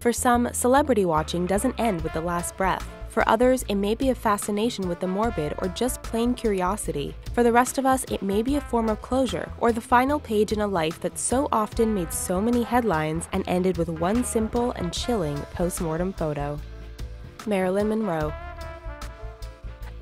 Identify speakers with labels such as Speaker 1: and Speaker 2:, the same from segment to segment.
Speaker 1: For some, celebrity watching doesn't end with the last breath. For others, it may be a fascination with the morbid or just plain curiosity. For the rest of us, it may be a form of closure or the final page in a life that so often made so many headlines and ended with one simple and chilling post-mortem photo. Marilyn Monroe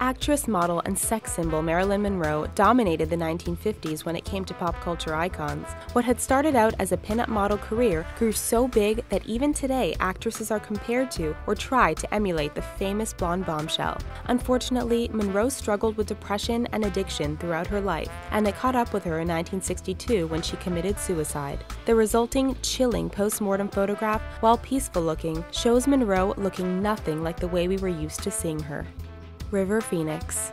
Speaker 1: Actress, model, and sex symbol Marilyn Monroe dominated the 1950s when it came to pop culture icons. What had started out as a pinup model career grew so big that even today actresses are compared to or try to emulate the famous blonde bombshell. Unfortunately, Monroe struggled with depression and addiction throughout her life, and it caught up with her in 1962 when she committed suicide. The resulting chilling post-mortem photograph, while peaceful looking, shows Monroe looking nothing like the way we were used to seeing her. River Phoenix.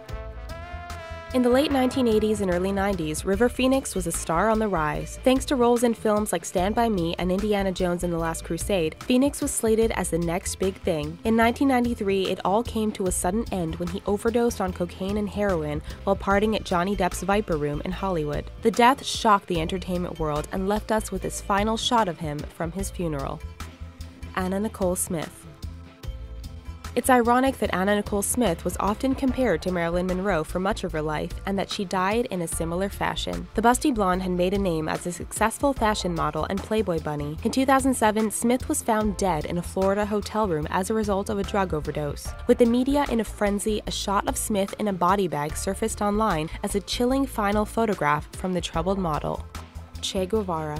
Speaker 1: In the late 1980s and early 90s, River Phoenix was a star on the rise. Thanks to roles in films like Stand By Me and Indiana Jones and the Last Crusade, Phoenix was slated as the next big thing. In 1993, it all came to a sudden end when he overdosed on cocaine and heroin while partying at Johnny Depp's Viper Room in Hollywood. The death shocked the entertainment world and left us with this final shot of him from his funeral. Anna Nicole Smith. It's ironic that Anna Nicole Smith was often compared to Marilyn Monroe for much of her life and that she died in a similar fashion. The busty blonde had made a name as a successful fashion model and Playboy bunny. In 2007, Smith was found dead in a Florida hotel room as a result of a drug overdose. With the media in a frenzy, a shot of Smith in a body bag surfaced online as a chilling final photograph from the troubled model. Che Guevara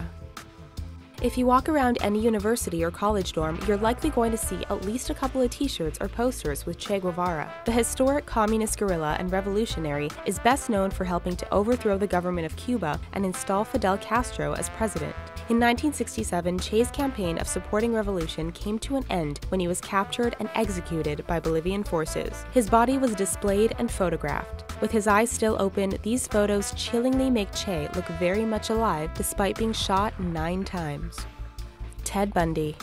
Speaker 1: if you walk around any university or college dorm, you're likely going to see at least a couple of t shirts or posters with Che Guevara. The historic communist guerrilla and revolutionary is best known for helping to overthrow the government of Cuba and install Fidel Castro as president. In 1967, Che's campaign of supporting revolution came to an end when he was captured and executed by Bolivian forces. His body was displayed and photographed. With his eyes still open, these photos chillingly make Che look very much alive despite being shot nine times. Ted Bundy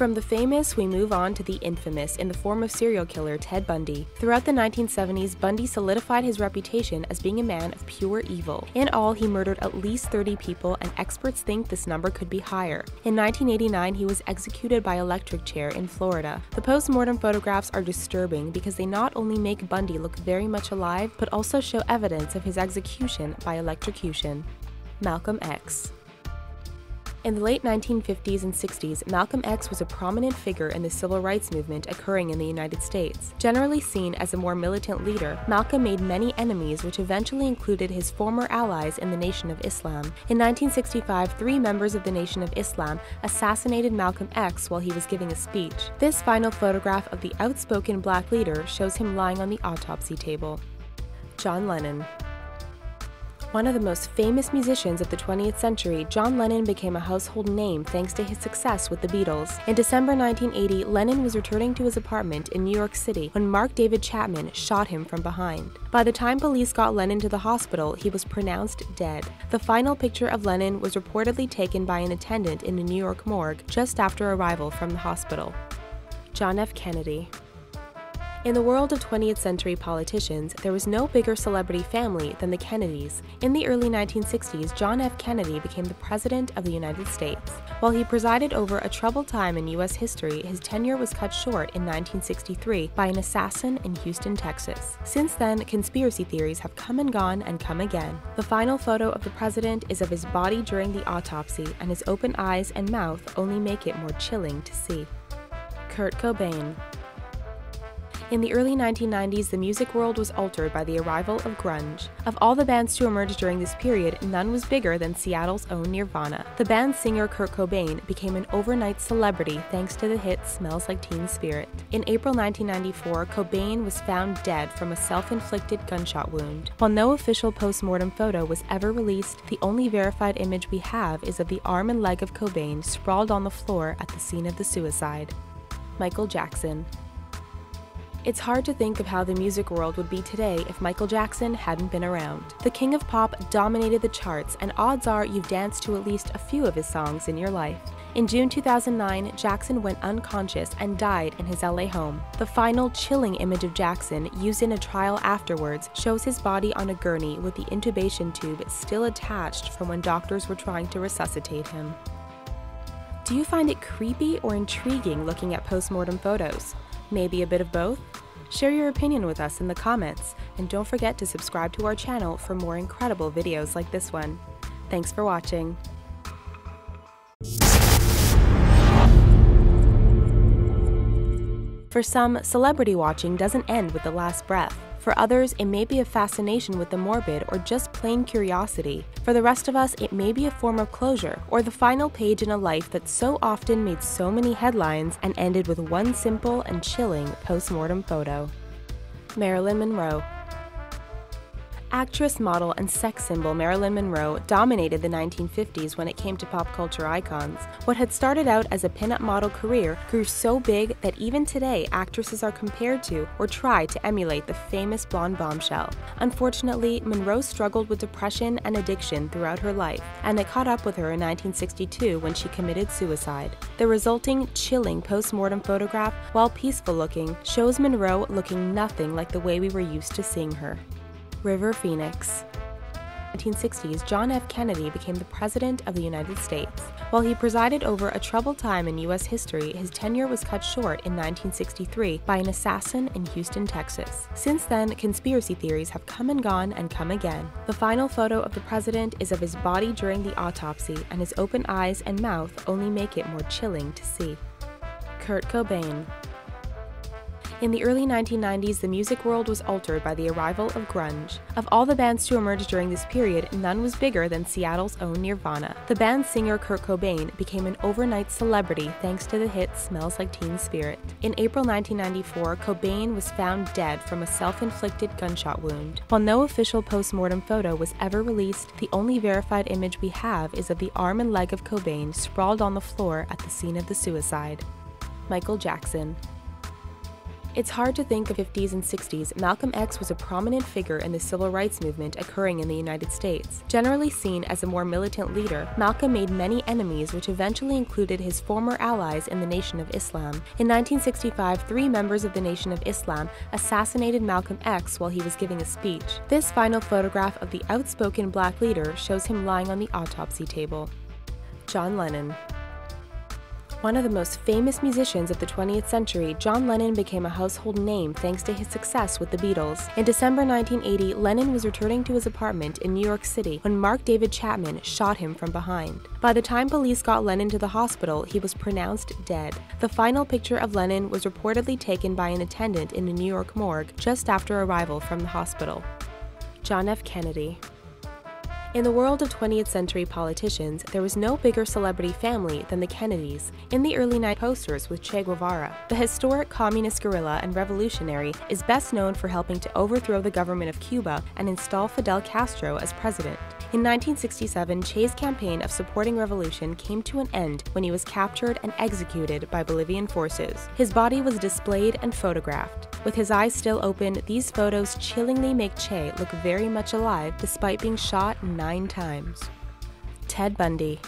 Speaker 1: from the famous, we move on to the infamous in the form of serial killer Ted Bundy. Throughout the 1970s, Bundy solidified his reputation as being a man of pure evil. In all, he murdered at least 30 people, and experts think this number could be higher. In 1989, he was executed by electric chair in Florida. The post-mortem photographs are disturbing because they not only make Bundy look very much alive, but also show evidence of his execution by electrocution. Malcolm X in the late 1950s and 60s, Malcolm X was a prominent figure in the civil rights movement occurring in the United States. Generally seen as a more militant leader, Malcolm made many enemies which eventually included his former allies in the Nation of Islam. In 1965, three members of the Nation of Islam assassinated Malcolm X while he was giving a speech. This final photograph of the outspoken black leader shows him lying on the autopsy table. John Lennon one of the most famous musicians of the 20th century, John Lennon became a household name thanks to his success with the Beatles. In December 1980, Lennon was returning to his apartment in New York City when Mark David Chapman shot him from behind. By the time police got Lennon to the hospital, he was pronounced dead. The final picture of Lennon was reportedly taken by an attendant in the New York morgue just after arrival from the hospital. John F. Kennedy in the world of 20th century politicians, there was no bigger celebrity family than the Kennedys. In the early 1960s, John F. Kennedy became the President of the United States. While he presided over a troubled time in U.S. history, his tenure was cut short in 1963 by an assassin in Houston, Texas. Since then, conspiracy theories have come and gone and come again. The final photo of the president is of his body during the autopsy, and his open eyes and mouth only make it more chilling to see. Kurt Cobain in the early 1990s, the music world was altered by the arrival of grunge. Of all the bands to emerge during this period, none was bigger than Seattle's own Nirvana. The band's singer Kurt Cobain became an overnight celebrity thanks to the hit Smells Like Teen Spirit. In April 1994, Cobain was found dead from a self-inflicted gunshot wound. While no official post-mortem photo was ever released, the only verified image we have is of the arm and leg of Cobain sprawled on the floor at the scene of the suicide. Michael Jackson it's hard to think of how the music world would be today if Michael Jackson hadn't been around. The king of pop dominated the charts, and odds are you've danced to at least a few of his songs in your life. In June 2009, Jackson went unconscious and died in his LA home. The final chilling image of Jackson, used in a trial afterwards, shows his body on a gurney with the intubation tube still attached from when doctors were trying to resuscitate him. Do you find it creepy or intriguing looking at postmortem photos? Maybe a bit of both? Share your opinion with us in the comments, and don't forget to subscribe to our channel for more incredible videos like this one. Thanks for watching. For some, celebrity watching doesn't end with the last breath. For others, it may be a fascination with the morbid or just plain curiosity. For the rest of us, it may be a form of closure or the final page in a life that so often made so many headlines and ended with one simple and chilling postmortem photo. Marilyn Monroe Actress, model, and sex symbol Marilyn Monroe dominated the 1950s when it came to pop culture icons. What had started out as a pinup model career grew so big that even today actresses are compared to or try to emulate the famous blonde bombshell. Unfortunately, Monroe struggled with depression and addiction throughout her life, and it caught up with her in 1962 when she committed suicide. The resulting chilling post-mortem photograph, while peaceful looking, shows Monroe looking nothing like the way we were used to seeing her. River Phoenix. In the 1960s, John F. Kennedy became the President of the United States. While he presided over a troubled time in U.S. history, his tenure was cut short in 1963 by an assassin in Houston, Texas. Since then, conspiracy theories have come and gone and come again. The final photo of the president is of his body during the autopsy, and his open eyes and mouth only make it more chilling to see. Kurt Cobain in the early 1990s, the music world was altered by the arrival of grunge. Of all the bands to emerge during this period, none was bigger than Seattle's own Nirvana. The band's singer Kurt Cobain became an overnight celebrity thanks to the hit Smells Like Teen Spirit. In April 1994, Cobain was found dead from a self-inflicted gunshot wound. While no official post-mortem photo was ever released, the only verified image we have is of the arm and leg of Cobain sprawled on the floor at the scene of the suicide. Michael Jackson it's hard to think of 50s and 60s, Malcolm X was a prominent figure in the civil rights movement occurring in the United States. Generally seen as a more militant leader, Malcolm made many enemies which eventually included his former allies in the Nation of Islam. In 1965, three members of the Nation of Islam assassinated Malcolm X while he was giving a speech. This final photograph of the outspoken black leader shows him lying on the autopsy table. John Lennon one of the most famous musicians of the 20th century, John Lennon became a household name thanks to his success with the Beatles. In December 1980, Lennon was returning to his apartment in New York City when Mark David Chapman shot him from behind. By the time police got Lennon to the hospital, he was pronounced dead. The final picture of Lennon was reportedly taken by an attendant in a New York morgue just after arrival from the hospital. John F. Kennedy in the world of 20th century politicians, there was no bigger celebrity family than the Kennedys. In the early night posters with Che Guevara, the historic communist guerrilla and revolutionary is best known for helping to overthrow the government of Cuba and install Fidel Castro as president. In 1967, Che's campaign of supporting revolution came to an end when he was captured and executed by Bolivian forces. His body was displayed and photographed. With his eyes still open, these photos chillingly make Che look very much alive despite being shot nine times. Ted Bundy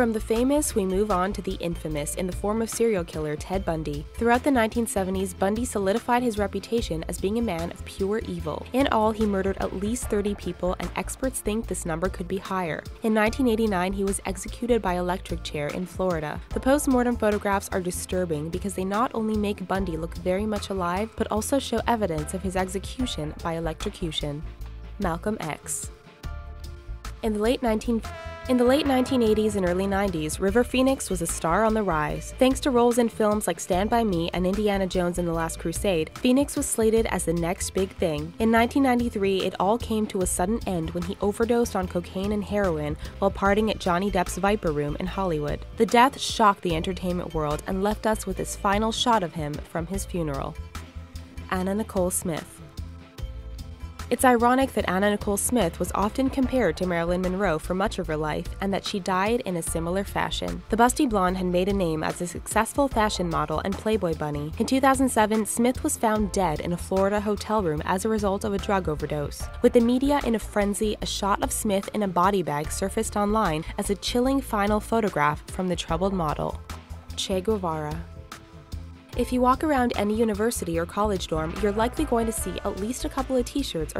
Speaker 1: from the famous, we move on to the infamous in the form of serial killer Ted Bundy. Throughout the 1970s, Bundy solidified his reputation as being a man of pure evil. In all, he murdered at least 30 people, and experts think this number could be higher. In 1989, he was executed by electric chair in Florida. The post-mortem photographs are disturbing because they not only make Bundy look very much alive, but also show evidence of his execution by electrocution. Malcolm X in the late 19 in the late 1980s and early 90s, River Phoenix was a star on the rise. Thanks to roles in films like Stand By Me and Indiana Jones and the Last Crusade, Phoenix was slated as the next big thing. In 1993, it all came to a sudden end when he overdosed on cocaine and heroin while partying at Johnny Depp's Viper Room in Hollywood. The death shocked the entertainment world and left us with this final shot of him from his funeral. Anna Nicole Smith it's ironic that Anna Nicole Smith was often compared to Marilyn Monroe for much of her life and that she died in a similar fashion. The busty blonde had made a name as a successful fashion model and Playboy bunny. In 2007, Smith was found dead in a Florida hotel room as a result of a drug overdose. With the media in a frenzy, a shot of Smith in a body bag surfaced online as a chilling final photograph from the troubled model. Che Guevara if you walk around any university or college dorm, you're likely going to see at least a couple of t-shirts or